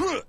Huh!